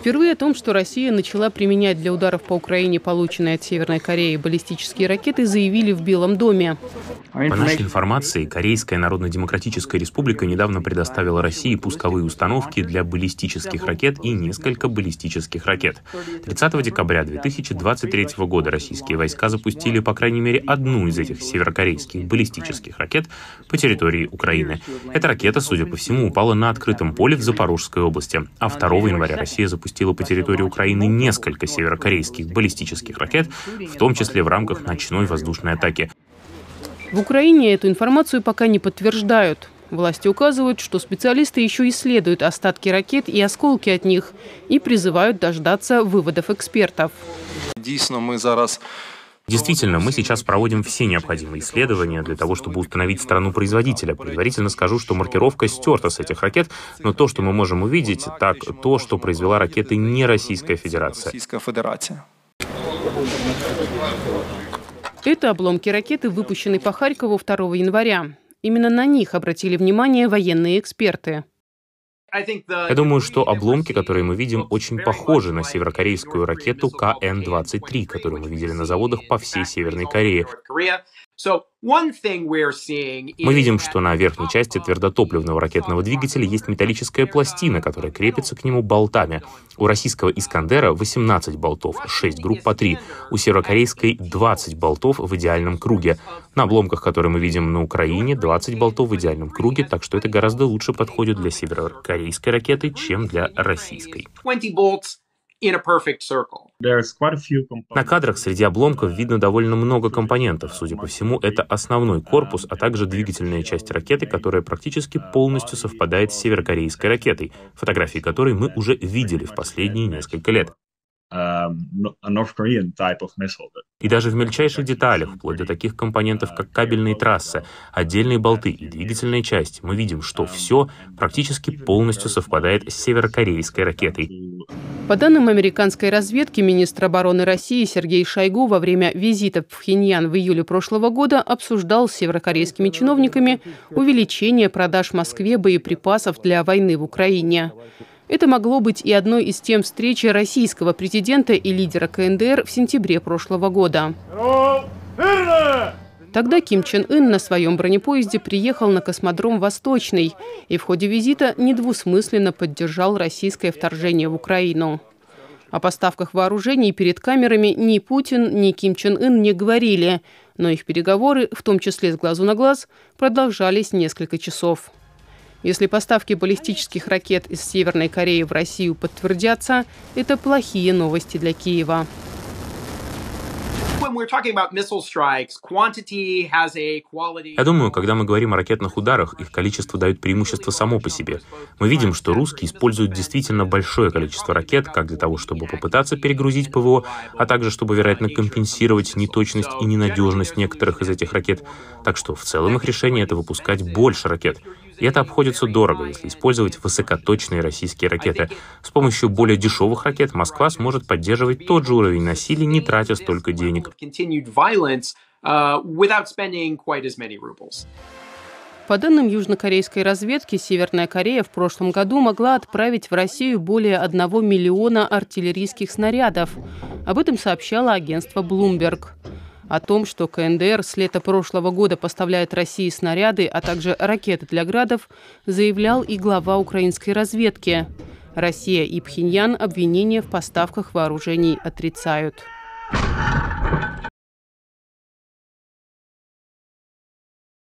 Впервые о том, что Россия начала применять для ударов по Украине полученные от Северной Кореи баллистические ракеты, заявили в Белом доме. По нашей информации, Корейская Народно-Демократическая Республика недавно предоставила России пусковые установки для баллистических ракет и несколько баллистических ракет. 30 декабря 2023 года российские войска запустили по крайней мере одну из этих северокорейских баллистических ракет по территории Украины. Эта ракета, судя по всему, упала на открытом поле в Запорожской области, а 2 января Россия запустила по территории Украины несколько северокорейских баллистических ракет, в том числе в рамках ночной воздушной атаки. В Украине эту информацию пока не подтверждают. Власти указывают, что специалисты еще исследуют остатки ракет и осколки от них и призывают дождаться выводов экспертов. Дійсно, мы зараз Действительно, мы сейчас проводим все необходимые исследования для того, чтобы установить страну-производителя. Предварительно скажу, что маркировка стерта с этих ракет, но то, что мы можем увидеть, так то, что произвела ракеты не Российская Федерация. Это обломки ракеты, выпущенной по Харькову 2 января. Именно на них обратили внимание военные эксперты. Я думаю, что обломки, которые мы видим, очень похожи на северокорейскую ракету КН-23, которую мы видели на заводах по всей Северной Корее. Мы видим, что на верхней части твердотопливного ракетного двигателя есть металлическая пластина, которая крепится к нему болтами. У российского «Искандера» 18 болтов, 6 групп по 3. У северокорейской 20 болтов в идеальном круге. На обломках, которые мы видим на Украине, 20 болтов в идеальном круге, так что это гораздо лучше подходит для северокорейской ракеты, чем для российской. На кадрах среди обломков видно довольно много компонентов. Судя по всему, это основной корпус, а также двигательная часть ракеты, которая практически полностью совпадает с северокорейской ракетой, фотографии которой мы уже видели в последние несколько лет. Um, и даже в мельчайших деталях, вплоть до таких компонентов, как кабельные трассы, отдельные болты и двигательная часть, мы видим, что все практически полностью совпадает с северокорейской ракетой. По данным американской разведки, министр обороны России Сергей Шойгу во время визита в Пхеньян в июле прошлого года обсуждал с северокорейскими чиновниками увеличение продаж Москве боеприпасов для войны в Украине. Это могло быть и одной из тем встречи российского президента и лидера КНДР в сентябре прошлого года. Тогда Ким Чен Ын на своем бронепоезде приехал на космодром «Восточный» и в ходе визита недвусмысленно поддержал российское вторжение в Украину. О поставках вооружений перед камерами ни Путин, ни Ким Чен Ын не говорили, но их переговоры, в том числе с глазу на глаз, продолжались несколько часов. Если поставки баллистических ракет из Северной Кореи в Россию подтвердятся, это плохие новости для Киева. Я думаю, когда мы говорим о ракетных ударах, их количество дает преимущество само по себе. Мы видим, что русские используют действительно большое количество ракет, как для того, чтобы попытаться перегрузить ПВО, а также чтобы, вероятно, компенсировать неточность и ненадежность некоторых из этих ракет. Так что в целом их решение — это выпускать больше ракет. И это обходится дорого, если использовать высокоточные российские ракеты. С помощью более дешевых ракет Москва сможет поддерживать тот же уровень насилия, не тратя столько денег. По данным южнокорейской разведки, Северная Корея в прошлом году могла отправить в Россию более 1 миллиона артиллерийских снарядов. Об этом сообщало агентство Bloomberg. О том, что КНДР с лета прошлого года поставляет России снаряды, а также ракеты для градов, заявлял и глава украинской разведки. Россия и Пхеньян обвинения в поставках вооружений отрицают.